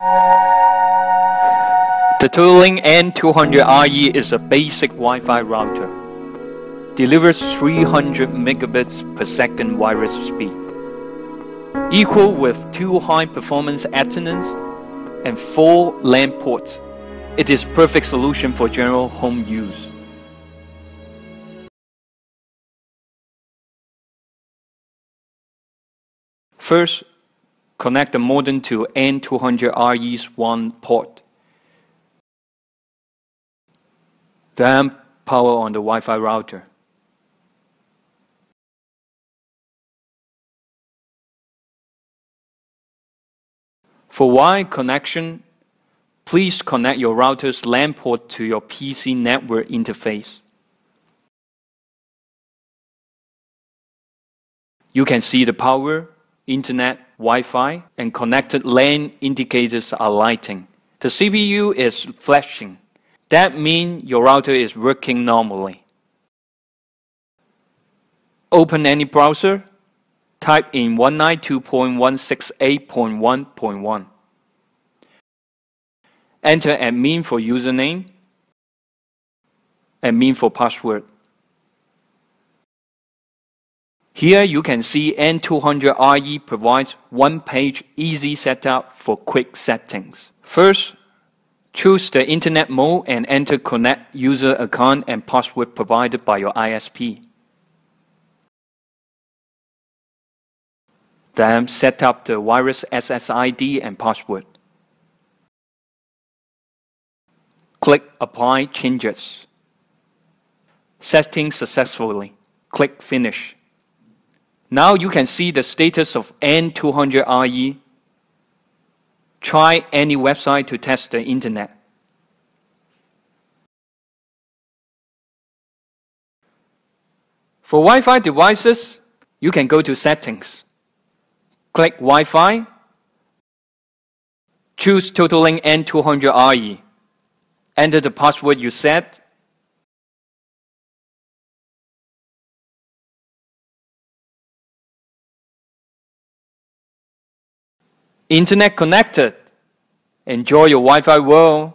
The TOTOLINK N200RE is a basic Wi-Fi router. Delivers 300 megabits per second wireless speed, equal with two high-performance Ethernets and four LAN ports. It is perfect solution for general home use. First, connect the modem to N200RE's WAN port. Then power on the Wi-Fi router. For Wi connection, please connect your router's LAN port to your PC network interface. You can see the power, internet, Wi-Fi, and connected LAN indicators are lighting. The CPU is flashing. That means your router is working normally. Open any browser, type in 192.168.1.1. Enter admin for username, admin for password. Here you can see N200RE provides one-page easy setup for quick settings. First, choose the internet mode and enter connect user account and password provided by your ISP. Then set up the virus SSID and password. Click Apply Changes. Setting successfully. Click Finish. Now you can see the status of N200RE. Try any website to test the internet. For Wi-Fi devices, you can go to Settings. Click Wi-Fi. Choose TOTOLINK N200RE. Enter the password you set. Internet connected. Enjoy your Wi-Fi world.